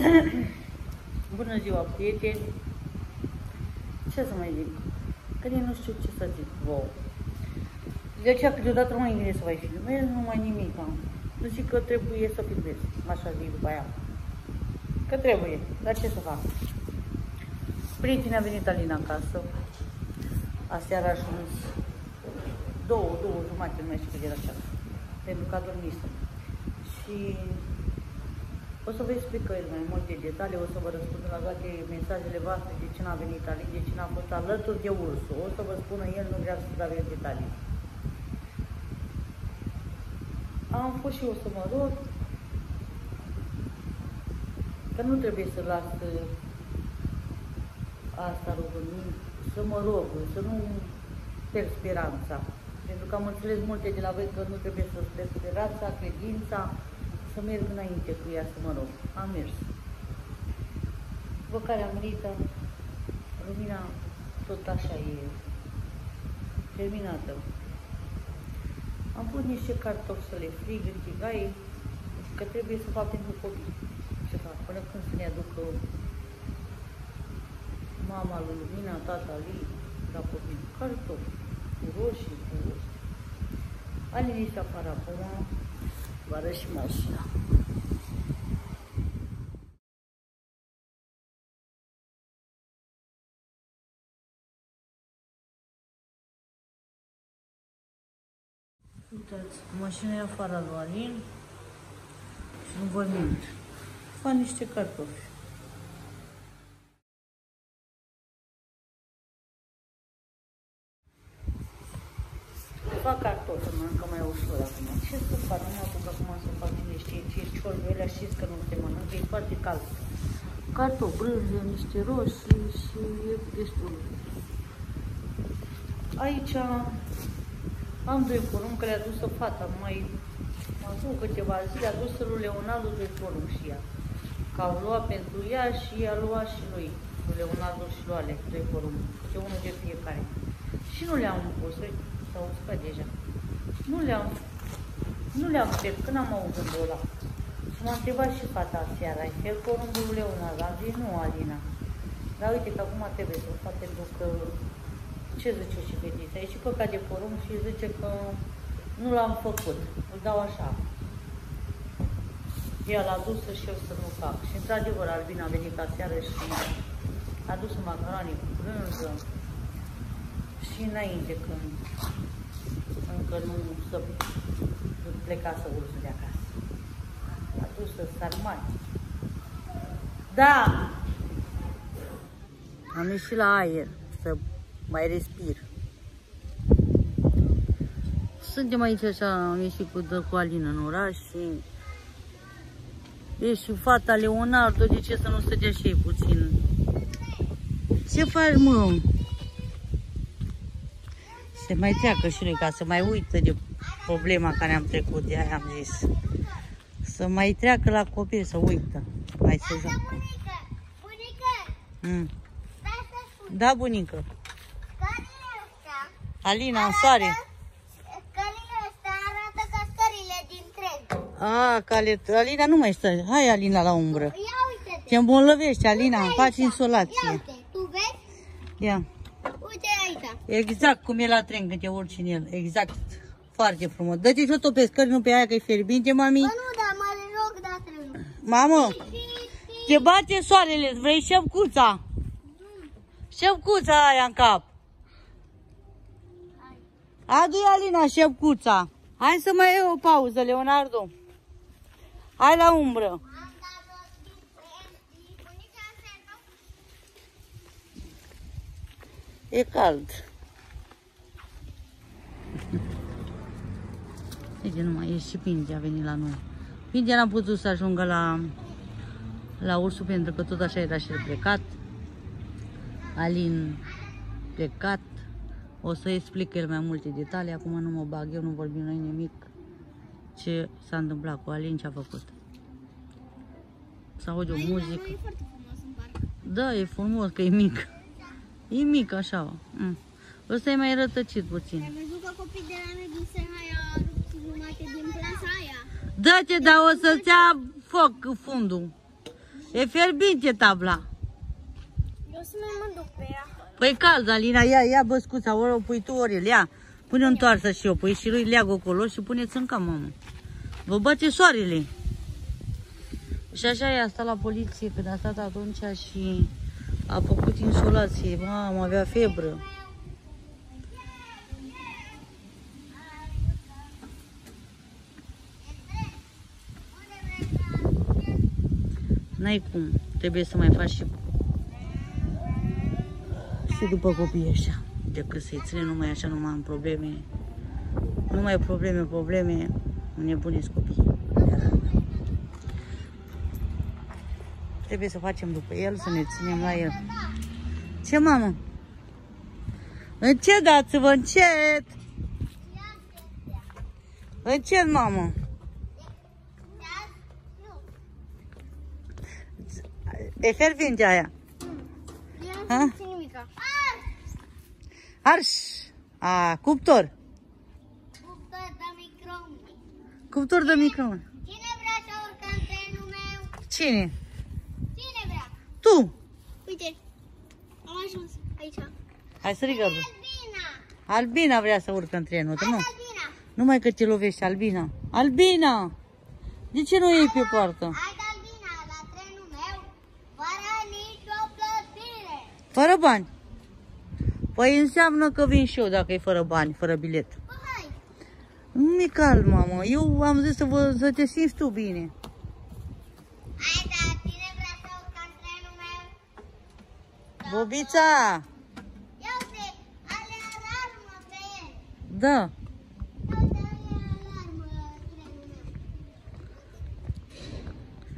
Bună ziua, prieteni! Ce să mai zic? Că nici nu știu ce să zic vouă. De aceea câteodată nu mai vine să mai filmez, nu mai nimic am. Zic că trebuie să filmez, așa zic după aia. Că trebuie, dar ce să fac? Prietenii a venit Alina acasă. Aseară a ajuns două, două jumate, nu mai știu cât era așa. Pentru că a dormit. Și o să vă explic mai multe detalii, o să vă răspund la toate mesajele voastre de ce n-a venit Ali, de ce n-a fost alături de ursul. O să vă spună el, nu vreau să aveți detalii. Am fost și eu să mă rog că nu trebuie să las asta rugământ, să mă rog, să nu pierd speranța. Pentru că am înțeles multe de la voi că nu trebuie să pierd speranța, credința, să merg înainte cu ea, să mă rog. Am mers. După care am venit, lumina tot așa e terminată. Am pus niște cartofi să le frig în tigaie, că trebuie să fac pentru copii. Ce fac? Până când să ne aducă mama lui Lumina, tata lui, la copii, cartofi, cu roșii, cu Am liniște afară acum, vă arăt și mașina. Uitați, mașina e afară lui Alin și nu vă mint. Fac niște cartofi. Fac cartofi, să mănâncă mai ușor acum. Ce să fac? Nu mă apuc acum să fac niște ciorbe, alea știți că nu se mănâncă, e foarte cald. Cartofi, brânze, niște roșii și e destul. Aici am doi porumb că le-a dus-o fata, mai acum câteva zile a dus lui Leonardo doi porumb și ea. Că au luat pentru ea și a luat și lui, lui Leonardo și lui Ale, doi porumb, ce unul de fiecare. Și nu le-am pus, s-au uscat deja. Nu le-am, nu le-am șters, când am auzit gândul ăla. Și m-a întrebat și fata seara, ai fel porumbul lui Leonardo? Am zis, nu, Alina. Dar uite că acum trebuie să o fac pentru că ce zice și fetița? E și păcat de porumb și zice că nu l-am făcut. Îl dau așa. El a dus și eu să nu fac. Și într-adevăr, Albina a venit aseară și a dus macaroni cu brânză. Și înainte, când încă nu să pleca să ursul de acasă. A dus să sarmani. Da! Am ieșit la aer să mai respir. Suntem aici așa, am ieșit cu, cu Alina în oraș și e și fata Leonardo, de ce să nu stătea și ei puțin? Ce faci, mă? Se mai treacă și noi ca să mai uită de problema care am trecut, de aia am zis. Să mai treacă la copil, să uită, mai să joacă. Bunică, bunică! Mm. Da, bunică. Alina, în soare. Scările astea arată ca scările din tren. A, cale... Alina nu mai stă. Hai, Alina, la umbră. Ia uite-te. Te îmbolnăvești, Alina, îmi faci insolație. Ia uite, tu vezi? Ia. Uite aici. Exact cum e la tren când te urci în el. Exact. Foarte frumos. Dă-te jos pe scări, nu pe aia, că e fierbinte, mami. Bă, nu, dar mă rog, da, trebuie. Mamă, te bate soarele, vrei șefcuța? Șefcuța aia în cap. Adu-i Alina șepcuța. Hai să mai iei o pauză, Leonardo. Hai la umbră. E cald. Uite, nu mai e și Pinti a venit la noi. Pinti n-a putut să ajungă la, la ursul pentru că tot așa era și el plecat. Alin plecat. O să explic el mai multe detalii, acum nu mă bag, eu nu vorbim noi nimic ce s-a întâmplat cu Alin, ce a făcut. Să aude o muzică. E foarte frumos în parc. Da, e frumos, că e mic. E mic așa. Mm. Ăsta e mai rătăcit puțin. Ai văzut că copiii de la noi din Sehaia a rupt jumate din plasa aia? Dă-te, dar o să-ți ia foc fundul. E fierbinte tabla. Eu să mai mă duc pe ea. Păi cald, Alina, ia, ia băscuța, ori o pui tu, ori el, ia. Pune întoarsă și o pui și lui leagă acolo și puneți în cam, mamă. Vă bate soarele. Și așa e asta la poliție, când a stat atunci și a făcut insolație. Mamă, avea febră. N-ai cum, trebuie să mai faci și și după copiii ăștia. Decât să-i ține numai așa, numai în probleme. Numai probleme, probleme, nebuniți copii. Trebuie să facem după el, să ne ținem la el. Ce, mamă? Încet dați-vă, încet! Încet, mamă! E fierbinte aia. Ha? Ia nu nimica. Arș! A, cuptor. Cuptor de microunde. Cuptor de microon. Cine vrea să urcă în trenul meu? Cine? Cine vrea? Tu! Uite, am ajuns aici. Hai să rigă. Albina! Albina vrea să urcă în trenul ăsta, nu? Albina! Numai că te lovești, Albina. Albina! De ce nu iei pe poartă? Hai, Albina, la trenul meu, fără nicio plătire. Fără bani. Păi înseamnă că vin și eu dacă e fără bani, fără bilet. Bă, hai! Nu mi-e cald, mamă. Eu am zis să, vă, să te simți tu bine. Hai, da, cine vrea să urcă în trenul meu? Bobița! Ia uite, are alarmă pe el. Da. Ia uite, are alarmă trenul meu.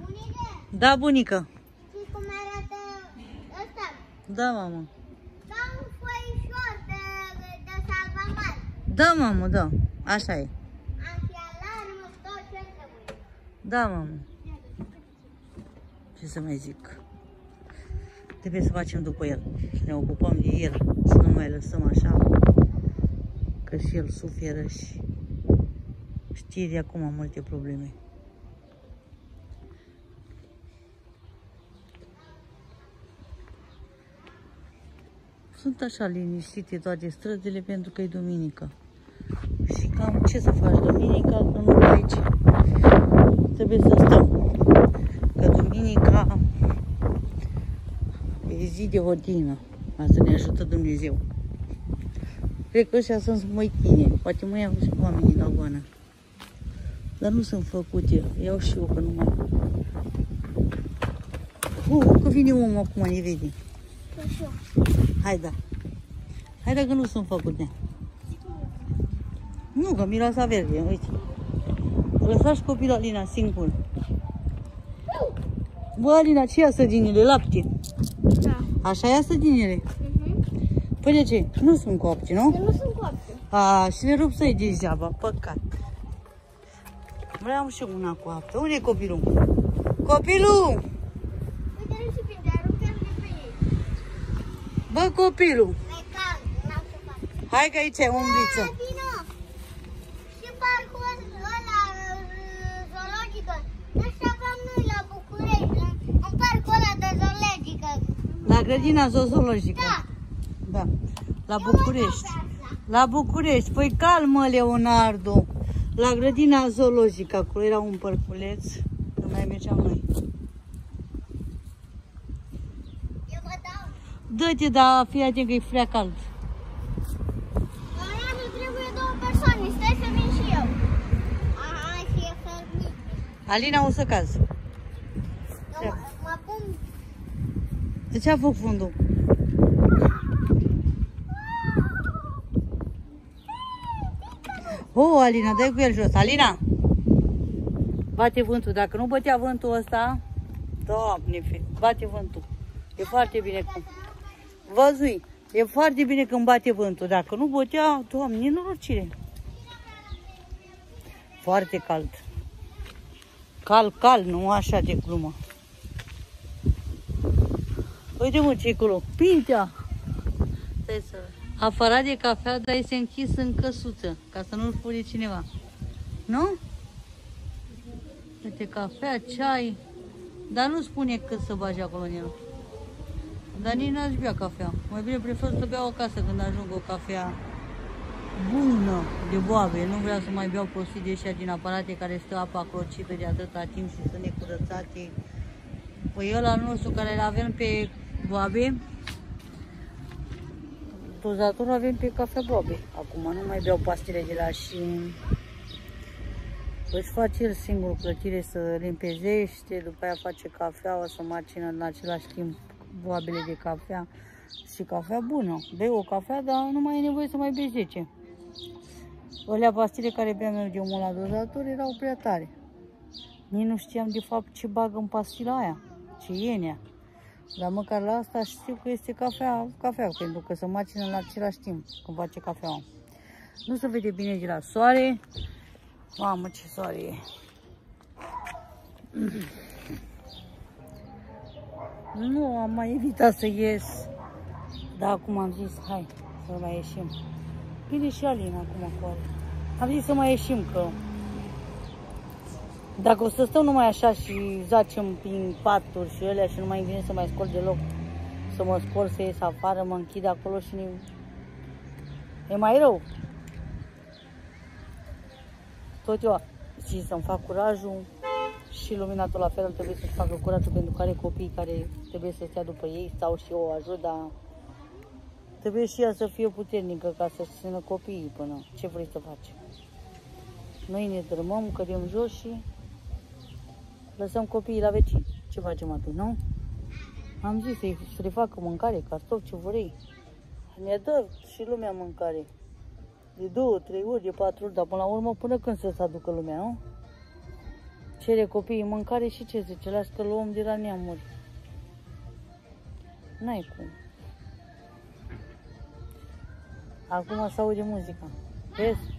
Bunike, Da, bunică. știi cum arată ăsta? Da, mamă. Ca un foișor de, de salvamar. Da, mamă, da. Așa e. Am și alarmă tot ce trebuie. Da, mamă. Ce să mai zic? Trebuie să facem după el. Să ne ocupăm de el. Să nu mai lăsăm așa. Că și el suferă și știe de acum multe probleme. Sunt așa liniștite toate străzile pentru că e duminică. Și cam ce să faci duminica când nu aici? Trebuie să stăm. Că duminica e zi de hodină. Asta ne ajută Dumnezeu. Cred că ăștia sunt măichine. Poate mai iau și oamenii la goană. Dar nu sunt făcute. Iau și eu că nu mai... Uh, că vine omul acum, ne vede. Că și eu. Hai da. Hai da că nu sunt făcute. Nu, că miroasa verde, uite. Lăsați copilul Alina singur. Bă, Alina, ce ia sădinile? Lapte. Da. Așa ia sădinile. Mhm. Păi de ce? Nu sunt coapte, nu? Că nu sunt coapte. A, și le rup să-i degeaba, păcat. Vreau și una coaptă. Unde e copilul? Copilul! Uite recipiente, aruncăm de pe ei. Bă, copilul! E cald, n-am ce fac. Hai că aici e umbriță. Ah, Vino! Și parcul ăla uh, zoologică. Așa aveam noi la București, în, în parcul ăla de zoologică. La grădina zoologică. Da. Da. La Eu București. mă duc pe asta. La București. Păi calmă, Leonardo. La grădina zoologică. Acolo era un părculeț. Când mai mergeam noi. Eu mă dau. Dă-te, dar fii atent că e prea cald. Doamna, nu trebuie două persoane, stai să vin și eu. Aha, și e fermit. Alina o să caz. Eu mă, mă pun De ce a făcut fundul? Oh, Alina, dai cu el jos. Alina! Bate vântul. Dacă nu bătea vântul ăsta, doamne, fe, bate vântul. E foarte bine când... Văzui, e foarte bine când bate vântul. Dacă nu bătea, doamne, nenorocire. Foarte cald. Cal, cal, nu așa de glumă. Uite mă ce acolo. Pintea. Stai să... Afară de cafea, dar este închis în căsuță, ca să nu-l fure cineva. Nu? Uite, cafea, ceai. Dar nu spune cât să bagi acolo în el. Dar nici n-aș bea cafea. Mai bine prefer să beau acasă când ajung o cafea bună de boabe. Nu vreau să mai beau prostii de ăștia din aparate care stă apa crocită de atâta timp și sunt necurățate. Păi ăla nostru care îl avem pe boabe, dozatorul avem pe cafea boabe. Acum nu mai beau pastile de la și își face el singur plătire să limpezește, după aia face cafea, o să macină în același timp boabele de cafea și cafea bună. Bei o cafea, dar nu mai e nevoie să mai bei 10. Alea pastile care beam eu de omul la dozator erau prea tare. Nici nu știam de fapt ce bag în pastila aia, ce ienea. Dar măcar la asta știu că este cafea, cafea, pentru că se macină în același timp când face cafea. Nu se vede bine de la soare. Mamă, ce soare e. Nu am mai evitat să ies. Dar acum am zis, hai să mai ieșim. Bine și Alina acum acolo. Am zis să mai ieșim, că dacă o să stăm numai așa și zacem prin paturi și alea și nu mai vine să mai scol deloc, să mă scol să ies afară, mă închid acolo și e mai rău. Tot eu și să-mi fac curajul și luminatul la fel trebuie să-și facă curajul pentru care copii care trebuie să stea după ei sau și eu o ajut, dar trebuie și ea să fie puternică ca să țină copiii până ce vrei să faci. Noi ne drămăm, cădem jos și lăsăm copiii la vecini. Ce facem atunci, nu? Am zis să-i să le facă mâncare, cartofi, ce vrei. Ne dă și lumea mâncare. De două, trei ori, de patru ori, dar până la urmă, până când să se aducă lumea, nu? Cere copiii mâncare și ce zice? Las că luăm de la neamuri. N-ai cum. Acum să aude muzica. Vezi?